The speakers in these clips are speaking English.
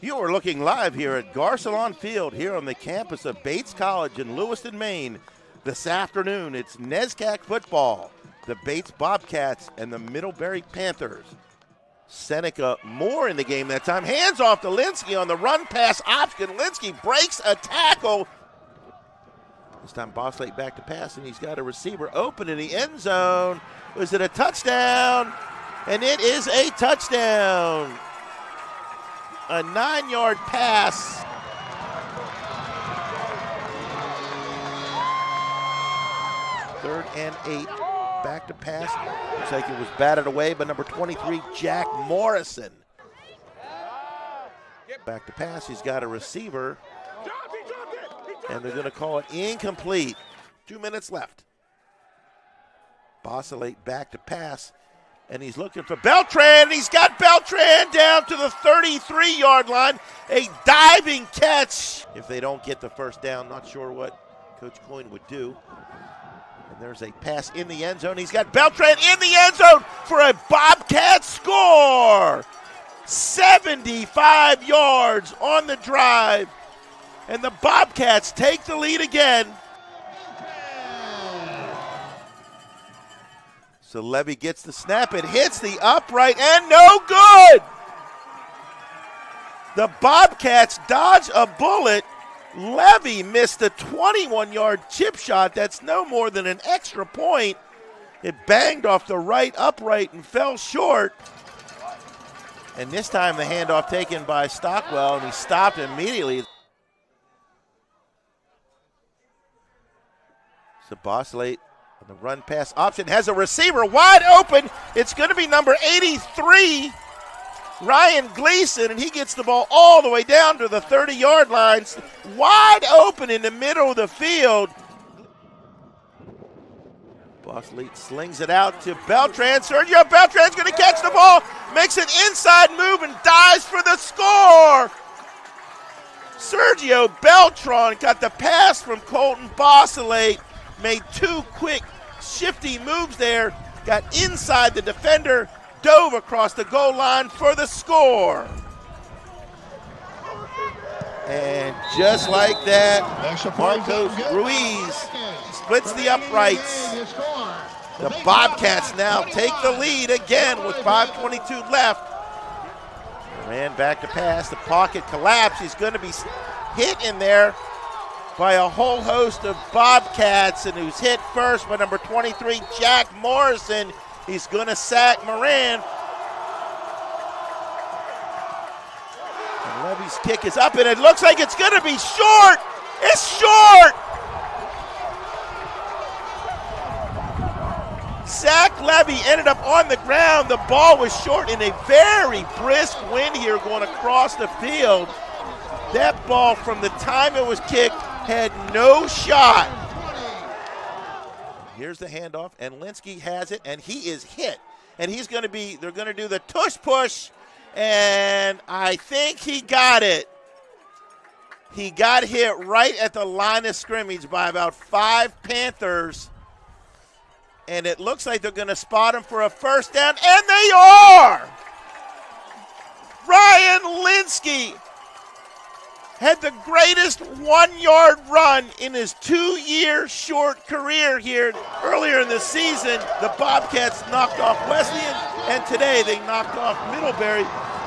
You are looking live here at Garcelon Field here on the campus of Bates College in Lewiston, Maine. This afternoon, it's NESCAC football, the Bates Bobcats and the Middlebury Panthers. Seneca Moore in the game that time. Hands off to Linsky on the run pass option. Linsky breaks a tackle. This time Bosselait back to pass, and he's got a receiver open in the end zone. Was it a touchdown? And it is a touchdown. A nine yard pass. Third and eight. Back to pass. Looks like it was batted away by number 23, Jack Morrison. Back to pass. He's got a receiver. And they're going to call it incomplete. Two minutes left. Bosselait back to pass. And he's looking for Beltran. He's got Beltran down to the 33 yard line. A diving catch. If they don't get the first down, not sure what Coach Coyne would do. And there's a pass in the end zone. He's got Beltran in the end zone for a Bobcat score. 75 yards on the drive. And the Bobcats take the lead again. So Levy gets the snap. It hits the upright and no good. The Bobcats dodge a bullet. Levy missed a 21 yard chip shot. That's no more than an extra point. It banged off the right upright and fell short. And this time the handoff taken by Stockwell, and he stopped immediately. So Bosselait on the run pass option has a receiver wide open. It's going to be number 83, Ryan Gleason, and he gets the ball all the way down to the 30 yard line. Wide open in the middle of the field. Bosselait slings it out to Beltran. Sergio Beltran's going to catch the ball, makes an inside move, and dives for the score. Sergio Beltran got the pass from Colton Bosselait made two quick, shifty moves there, got inside the defender, dove across the goal line for the score. And just like that, Marcos Ruiz splits the uprights. The Bobcats now take the lead again with 5.22 left. Ran back to pass. The pocket collapsed. He's going to be hit in there by a whole host of Bobcats, and who's hit first by number 23, Jack Morrison. He's going to sack Moran. And Levy's kick is up, and it looks like it's going to be short. It's short. Zach Levy ended up on the ground. The ball was short in a very brisk wind here going across the field. That ball, from the time it was kicked, had no shot. Here's the handoff, and Linsky has it, and he is hit. And he's going to be, they're going to do the tush push, and I think he got it. He got hit right at the line of scrimmage by about five Panthers. And it looks like they're going to spot him for a first down, and they are! Ryan Linsky had the greatest one yard run in his two year short career here earlier in the season. The Bobcats knocked off Wesleyan, and today they knocked off Middlebury.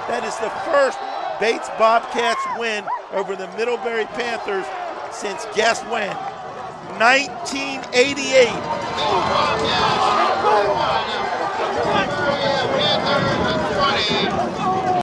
That is the first Bates Bobcats win over the Middlebury Panthers since guess when? 1988.